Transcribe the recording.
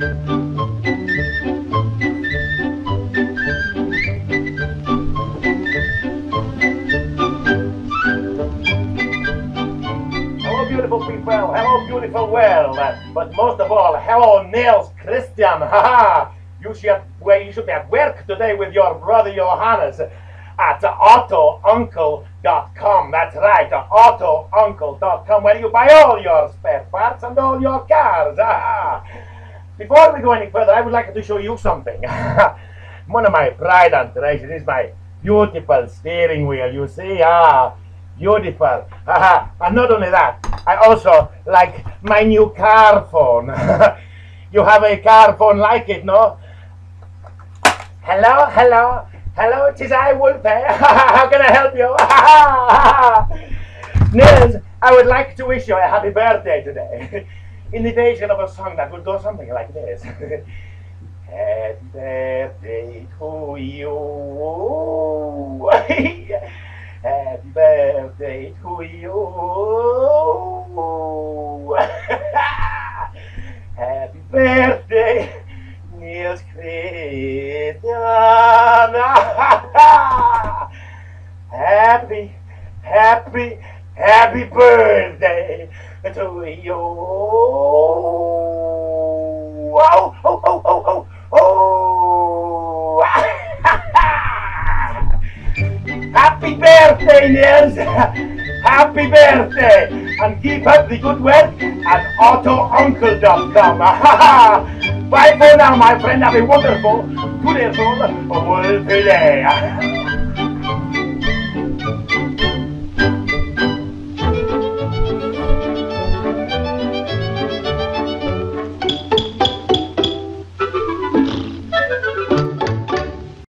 Hello, beautiful people. Hello, beautiful world. But most of all, hello, Niels Kristian. Haha. You should, well, you should be at work today with your brother Johannes at autouncle.com. That's right, autouncle.com, where you buy all your spare parts and all your cars. Haha. Before we go any further, I would like to show you something. One of my pride and treasure is my beautiful steering wheel. You see, ah, beautiful. And not only that, I also like my new car phone. you have a car phone like it, no? Hello, hello, hello, it is I, Wolf. How can I help you? Niels, I would like to wish you a happy birthday today. In the version of a song that would go something like this. Happy birthday to you. Happy birthday to you. Happy birthday, Niels Kristian. happy, happy, happy birthday to you. Oh, oh, oh, oh, oh. Happy birthday, Niels! Happy birthday! And keep up the good work at AutoUncle.com. Bye for now, my friend. Have a wonderful, beautiful, wolfy day.